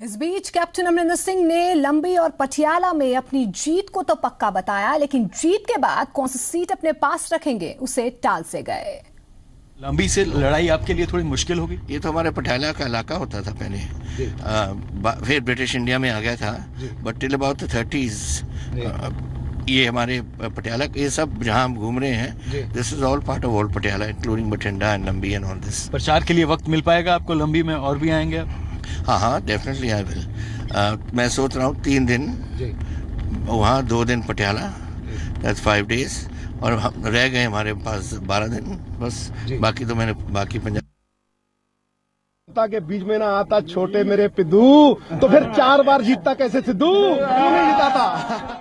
इस बीच कैप्टन अमरिंदर सिंह ने लंबी और पटियाला में अपनी जीत को तो पक्का बताया लेकिन जीत के बाद कौन सी सीट अपने पास रखेंगे उसे टाल से गए। लंबी से लड़ाई आपके लिए थोड़ी मुश्किल होगी? ये तो हमारे पटियाला का इलाका होता था पहले। आ, फिर ब्रिटिश इंडिया में आ गया था बट टिल अबाउट थर्टीज ये हमारे पटियाला ये सब जहाँ हम घूम रहे हैं this is all part of old Patiala including Bathinda and Lambi and all this प्रचार के लिए वक्त मिल पाएगा आपको? लंबी में और भी आएँगे आप? हाँ हाँ डेफिनेटली आई विल मैं सोच रहा हूँ तीन दिन वहाँ दो दिन पटियाला दैट्स फाइव डेज़ और हम रह गए हमारे पास बारह दिन बस बाकी तो मैंने बाकी पंजाब के बीच में ना आता छोटे मेरे पिदू तो फिर चार बार जीतता कैसे सिद्धू? क्यों नहीं जीता था?